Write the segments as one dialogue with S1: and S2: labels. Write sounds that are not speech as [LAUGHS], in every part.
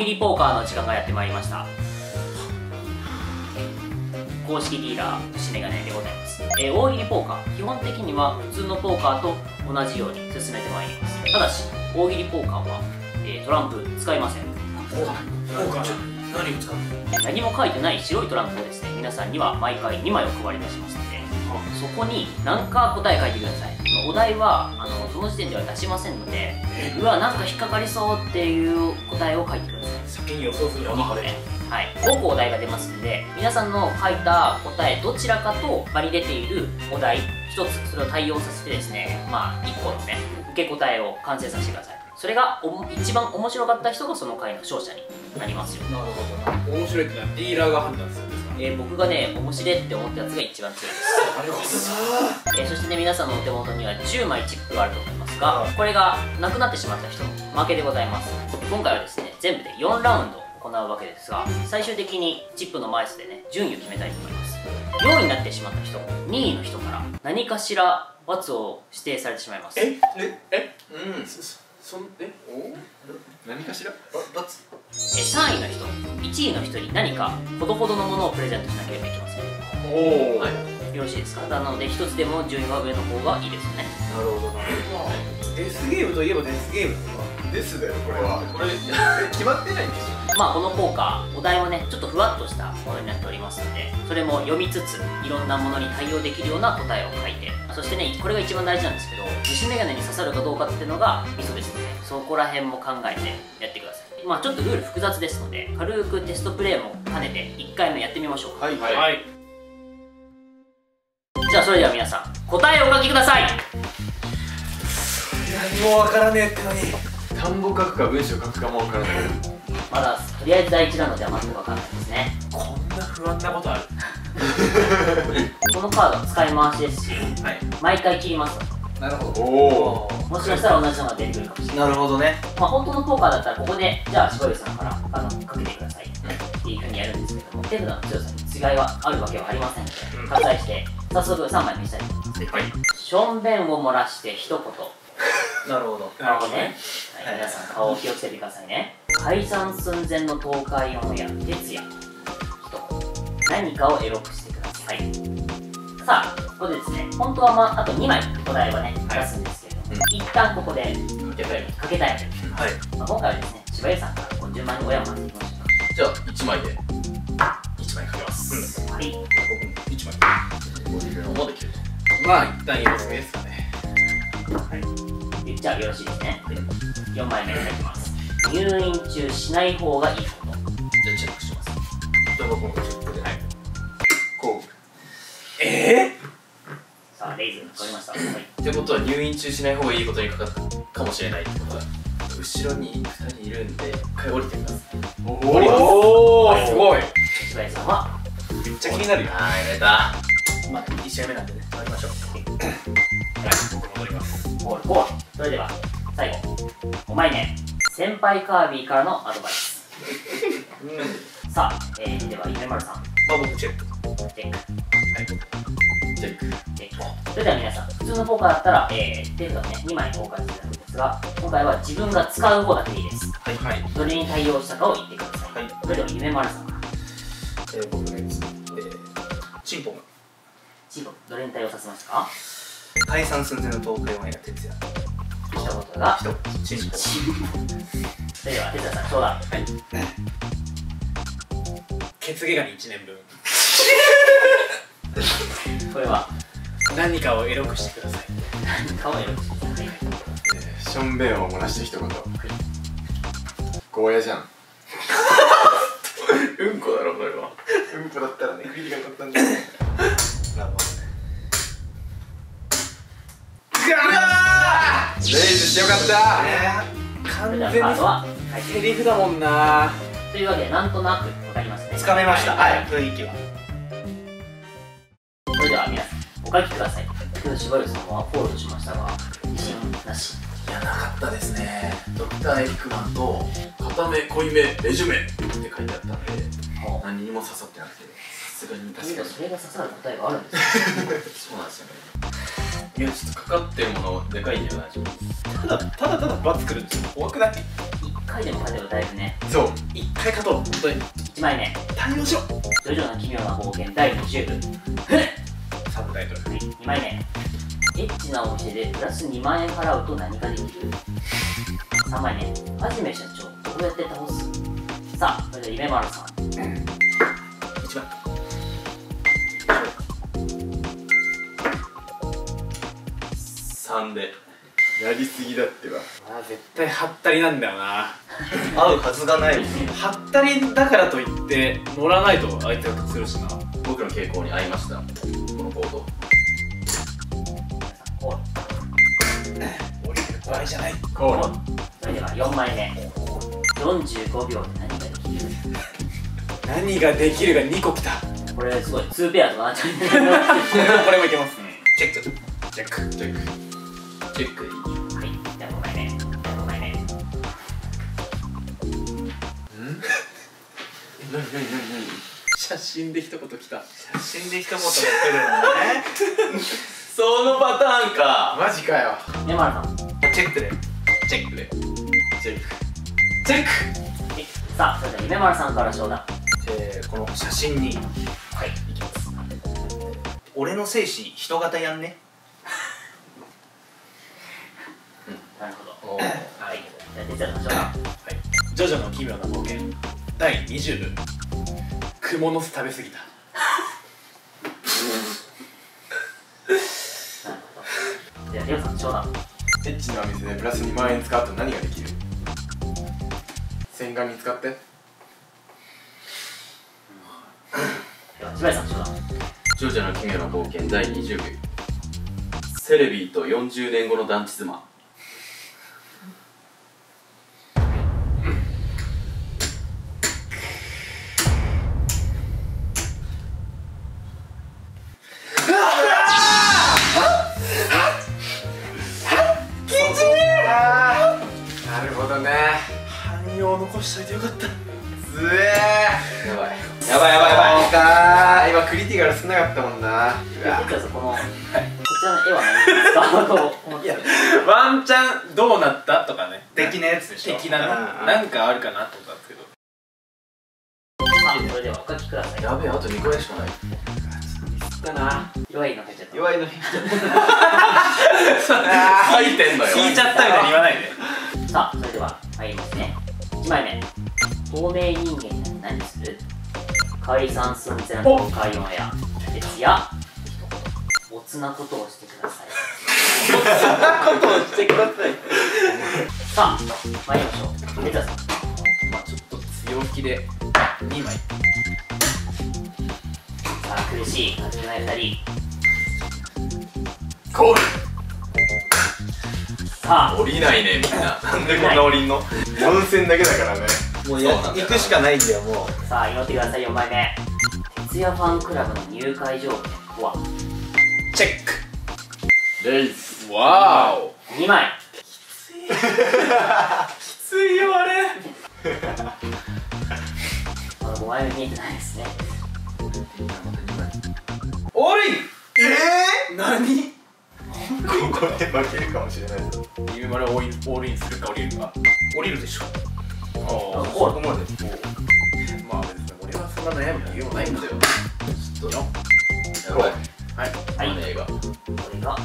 S1: 喜利ポーカーの時間がやってまいりました。公式ディーラー節目がねでございます、えー、大喜利ポーカー基本的には普通のポーカーと同じように進めてまいります。ただし大喜利ポーカーは、えー、トランプ使いません。
S2: 何を使うの？
S1: 何も書いてない白いトランプをですね皆さんには毎回2枚お配り出しますのでそこに何か答え書いてください。お題はあのその時点では出しませんのでうわなんか引っかかりそうっていう答えを書いてください
S2: 先に予想するれ。
S1: はい、5個お題が出ますので皆さんの書いた答えどちらかと場に出ているお題1つそれを対応させてですねまあ1個のね受け答えを完成させてください。それがお一番面白かった人がその回の勝者になりますよ、
S2: なるほどな。面白いってのはディーラーが判断する。んですか
S1: えー僕がね面白いって思ったやつが一番強いです。
S2: なるほ
S1: えーそしてね皆さんのお手元には10枚チップがあると思いますがこれがなくなってしまった人負けでございます。今回はですね全部で4ラウンド行うわけですが最終的にチップの枚数でね順位を決めたいと思います。4位になってしまった人2位の人から何かしら罰を指定されてしまいます。
S2: え？え？え？うんそそんえ？お？
S3: 何かしら？
S2: ば罰？
S1: え3位の人1位の人に何かほどほどのものをプレゼントしなければいけません。
S2: おお、
S1: はい。よろしいですか？なので1つでも順位は上の方がいいですね。
S2: なるほど。なるほどデスゲームといえばデスゲームとか？
S3: ですだよこれは。これ決まってないんでし
S1: まあこのポーカーお題はねちょっとふわっとしたものになっておりますのでそれも読みつついろんなものに対応できるような答えを書いてそしてねこれが一番大事なんですけど虫眼鏡に刺さるかどうかっていうのがミソですのでそこら辺も考えてやってください。まあちょっとルール複雑ですので軽くテストプレイも兼ねて1回目やってみましょう。か
S3: はい。
S2: はい、はい、
S1: じゃあそれでは皆さん答えをお書きください。
S2: 何もわからねえってのに。
S3: ょ単語書くか文章書くかもわからない。
S1: まだとりあえず第一ラウンドでは全く分かんないですね。
S2: こんな不安なことある？[LAUGHS]
S1: このカードは使い回しですし
S2: はい。
S1: 毎回切ります。
S2: なるほど。
S3: おお
S1: もしかしたら同じのが出てくるかもしれない。
S2: なるほどね。
S1: まあ、本当のポーカーだったらここでじゃあ柴上さんからあのかけてください。っていうふうにやるんですけども手札の強さに違いはあるわけはありませんので
S2: うん。
S1: 割愛して早速3枚見したい。と思います
S2: はい。
S1: しょんべんを漏らして一言。[LAUGHS]
S2: なるほど。
S1: 顔ね、はい、皆さん顔を気をつけてくださいね解散寸前の東海オンエア徹夜一言何かをエロくしてください。さあここでですね本当は、まあ、あと2枚お題はね
S2: はい。
S1: 出すんですけれども、一旦ここでかけたい。
S2: はい。
S1: まあ、今回はですね、柴家さんから順番に親を回っていきましょ
S3: じゃあ1枚で。1枚かけます、
S1: うか。はい。
S2: 僕も一枚。
S3: ボディーもできる
S2: まあ一旦様子見ですかね。
S1: はい。じゃあよろしいですね。4枚目に入ってます。入院中しない方がいいこと。
S3: じゃあチェックしますじゃあ僕もチェックではいこう
S2: え
S1: さあ、レイズン取りました。はい。
S3: ってことは入院中しない方がいいことにかかったかもしれないってことだ後ろに2人いるんで一回降りてみます
S2: おおーすごい
S1: 柴家さんは、
S2: めっちゃ気になるよ
S3: はいやれた
S2: まあ1試合目なんでね乗りましょうはい僕も乗ります
S1: ゴールゴール。それでは、最後、5枚目。先輩カービィからのアドバイス。
S2: うん
S1: さあ、えー、では、夢丸さん、
S2: まあ僕チェック
S1: チェック。
S3: チェック
S1: チェック。それでは皆さん、普通のポーカーだったら、えー、手札をね、2枚交換していただくんですが、今回は自分が使う方だけでいいです。
S3: はいはい
S1: どれに対応したかを言ってください。
S3: はい
S1: それでは、夢丸さんから。
S3: えー、僕のやつえー、
S2: チンポム
S1: チーム、どれに対応させましたか？
S2: 解散寸前の東海オンエア徹夜
S1: が、
S2: チンポ
S1: チーム。それでは、手札さん、ちょうだはい。
S2: 血毛ガニ1年分
S1: これは、
S2: 何かをエロくしてください
S1: 顔を選ぶしてください。
S3: えー、しょんべんを漏らして一言ゴーヤじゃんうんこだろそれはうんこだったらねクリが当たったんじゃない
S2: なるほどね
S3: レイズしてよかった
S2: 完全に。セリフだもんな
S1: というわけで、なんとなくわかりますね。
S2: つかめましたはい雰囲気は
S1: それでは、皆さん、お書きください。先ほど柴吉さんはフォローしましたが、自信なし。
S3: いやなかったですねドクターエッグマンと片目濃いめレジュメって書いてあったんで
S1: もう、
S3: 何にも刺さってなくてさすがに確かに
S1: それが刺さる答えがあるんですよ。[LAUGHS]
S3: そうなんですよねいやちょっとかかってるものでかいんじゃない
S2: ただただただ罰作るって怖くない？
S1: 一回でも勝てばだいぶね。
S2: そう。一回勝とう。本当に。
S1: 1枚目。
S2: 対応しろ「
S1: ジョジョの奇妙な冒険第20部」
S2: サブタイトル。
S1: はい、2枚目。エッチなお店でプラス2万円払うと何ができる？3枚目。はじめ社長。どうやって倒す？さあそれでは夢丸さん。
S2: 一番
S3: 3で。
S4: やりすぎだってば。
S2: あー絶対ハったりなんだよな。
S3: 合うはずがない
S2: ハったりだからといって乗らないと相手が得するしな。
S3: 僕の傾向に合いました。このボード
S1: 皆さんコール。
S2: 降りてる場合じゃない。
S4: コール。
S1: それでは4枚目。45秒で何ができる？
S2: 何ができるが2個きた。
S1: これすごい。2ペアな [LAUGHS]
S2: これもいけますね。チェック。チェック。
S3: チェックチェック。でいい
S1: はいじゃあ5枚目じゃあ5枚目
S3: 何何何
S2: 写真で一言きた。
S4: 写真で一言持ってるのね。[LAUGHS]
S3: そのパターンか。
S4: マジかよ。
S1: 夢丸さん。
S2: チェックで。
S3: チェックで。チェック。チェック。
S1: はい。さあそれでは夢丸さんから商談
S4: えー、この写真に。
S1: はい。
S3: いきます
S4: 俺の精子人型やんね
S1: なるほど。はい。じゃあ哲也さん商談
S2: はい。ジョジョの奇妙な冒険。第20部。クモの巣食べ過ぎた。[LAUGHS]
S1: なるほど。じゃあレオさん商談
S5: エッチなお店でプラス2万円使うと何ができる？洗顔に使って。
S1: では千葉井さん商談
S3: ジョジョの奇妙な冒険第20部。セレビーと40年後の団地妻
S2: ワンチャンどうなったとかね。
S4: 的なやつでしょ。
S2: 的なね。
S4: うん。うん
S2: なんかあるかなと思ったんですけど。
S1: それではお書きください。
S3: やべえあと2個しかない。
S5: だな。
S1: 弱いの書いちゃった。
S5: 弱いの
S3: 書いてんのよ
S2: 聞いちゃったみたいに言わないで。
S1: さあそれでは参りますね。1枚目。透明人間になり何する？解散寸前の海洋や徹夜おつなことをしてください
S5: ことをしてください
S1: さあ参りましょう哲也さん
S2: まあちょっと強気で2枚。
S1: さあ苦しい。感じない。2人
S5: コール
S1: さあ
S3: 降りないねみんな。
S5: なんでこんな降りんの4戦だけだからね
S4: もう
S3: や行くしか
S4: ないんだよも
S1: さあ祈ってください4枚目徹夜ファンクラブの入会条件とは？
S2: チェック。
S3: レイス
S2: わーお
S1: 2枚
S2: ついよあれ。
S1: まだ5枚目見えてないですね。
S2: おい
S5: え
S2: 何？
S5: ー、ここで負けるかもしれないぞ。
S2: 夢丸オールインオールインするか降りるか。
S4: 降りるでしょ。
S2: お
S1: ゴー。ル
S5: ここまで。
S2: まあ別に俺はそんな悩む理由もないんだよ。
S3: ちょっとやばい
S2: はい。
S1: はい。
S3: マネーが。
S1: これが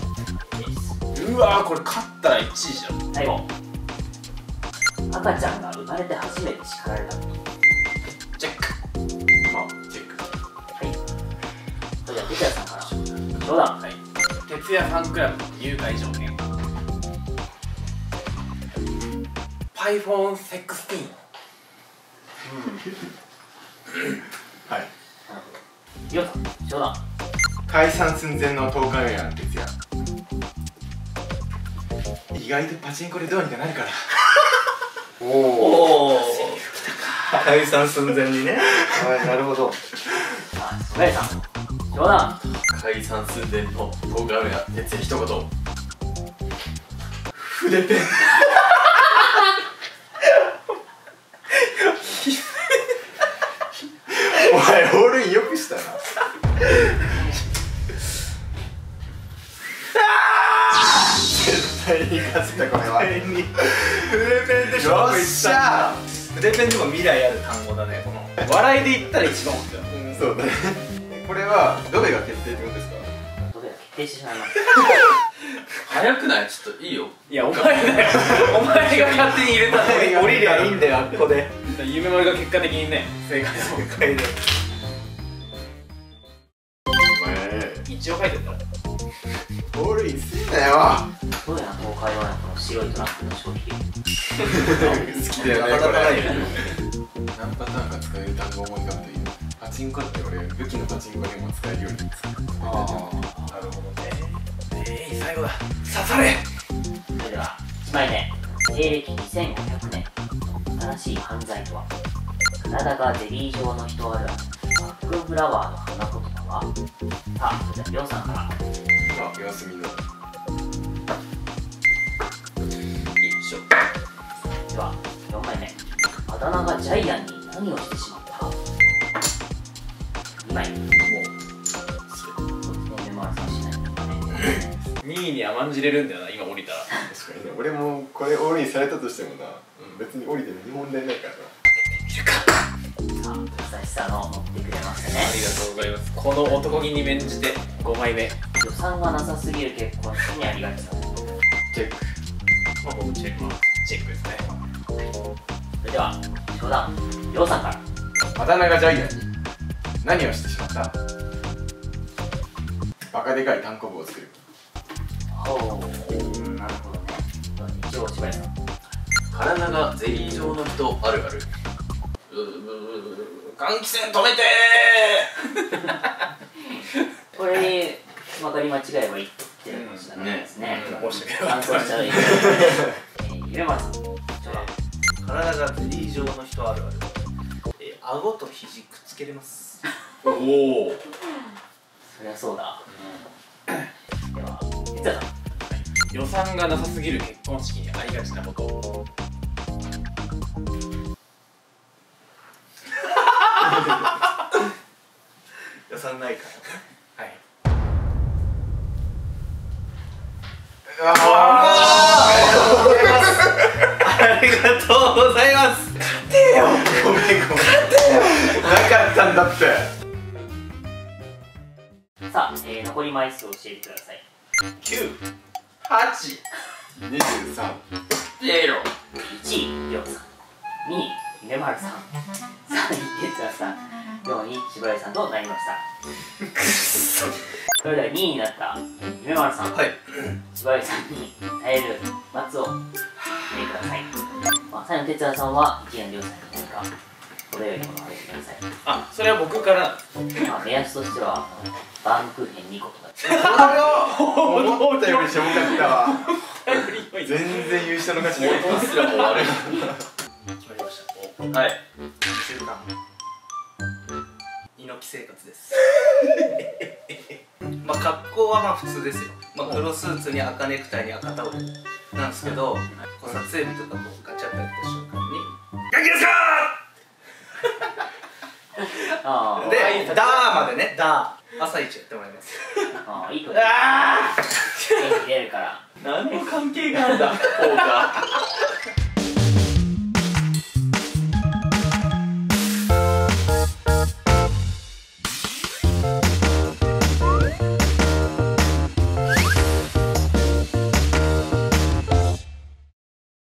S2: うわーこれ勝ったら1位じゃん。
S1: 最後赤ちゃんが生まれて初めて叱られた。
S2: チェック。
S3: まあチェック
S1: はい。それでは哲也さんから冗談
S2: はい。徹夜ファンクラブの入会条件。パイフォン16
S5: はい。
S1: りょうさん冗談
S5: 解散寸前の10日目なんですよ意外とパチンコでどうにかなるから。
S4: お
S2: おお
S4: 解散寸前にね。はいなるほど。
S1: さん冗談
S3: 解散寸前の動画が徹夜一言筆ペン
S2: 筆ペンとか未来ある単語だねこの。笑いで言ったら一番
S5: そうだね。これはどれが決定ってことですか？
S1: どれだ決定してしまいます？
S3: 早くない？ちょっといいよ。
S2: いやお前だよ。[LAUGHS] お前が勝手に入れたのに
S5: 降りりゃいいんだよあっこで。
S2: 夢丸が結果的にね正解
S5: 正解でお前。
S2: 一応書いてたら。
S5: オールインすんなよ。
S1: どうやな東海オンエアこの白いトラックの消費
S5: 好きだよねこれ。
S4: 何パターンか使える単語を思い浮かぶといいよパチンコって俺武器のパチンコにも使えるように使って
S1: あ
S2: なるほどねえい最後だ刺され
S1: それでは1枚目西暦2500年新しい犯罪とは体がゼリー状の人あるあるマックンフラワーの花言葉はさあそれではりょうさんから。
S4: あ様子見の
S1: ジャイアンに何をしてしまった2枚目もう。メモラさんしない。とね
S2: 2位に甘んじれるんだよな今降りたら
S5: 確かにね俺もこれオンされたとしてもな、別に降りて何問題ないから。な
S1: さあ優しさの持ってくれましたね。
S2: ありがとうございます。この男気に免じて5枚目。
S1: 予算がなさすぎる結婚式にありがちなこと
S5: チェック。
S2: まあ僕チェック。チェックですね
S1: それでは商談りょうさんから。
S5: あだ名がジャイアンに何をしてしまった？バカでかい単行部を作る。
S1: ほうなるほど。ね一応柴井さん
S3: 体がゼリー状の人あるある。ううう換気扇止めて
S1: これに分かり間違えばいいって言ってるかもしれないですね
S2: 残してくれ
S1: 感想しちゃうえーゆめまるさん
S6: 体がゼリー状の人あるある。えー顎と肘くっつけれます。
S3: おお
S1: そりゃそうだ。では哲也さん。
S2: 予算がなさすぎる結婚式にありがちなこと。[LAUGHS]
S6: 予算ないから
S1: 枚数を教えてください。
S6: 98
S5: 23
S3: やろ
S1: 1位りょうさん。2位ゆめまるさん。3位哲也さん。4位柴井さんとなりました。そ。れでは2位になった。ゆめまるさん。
S6: はい。
S1: 柴井さんに耐える松を決めてください、まあ、最後の哲也さんは1位のりょうさんに何か？程よいものをあげてください。
S2: あそれは僕から。
S1: まあ目安としてはバームクーヘン2個とか
S5: 思ったよりしょぼかったわ。
S2: 全 [LAUGHS]
S5: 全然優勝の価値なかった
S3: すらも悪い
S6: 決まりました。
S3: はい。
S6: 2週間。猪木生活です。[LAUGHS] まあ格好はまあ普通ですよ、まあ、黒スーツに赤ネクタイに赤タオルなんですけどこう撮影日とかこうガチャッとやった瞬間に「元気ですか!」
S1: あー。
S6: で「ダー」までね「ダー」朝一やってもらいます。
S1: あーいいこと元気出るから。
S3: 何の関係があるんだ。[LAUGHS] こうか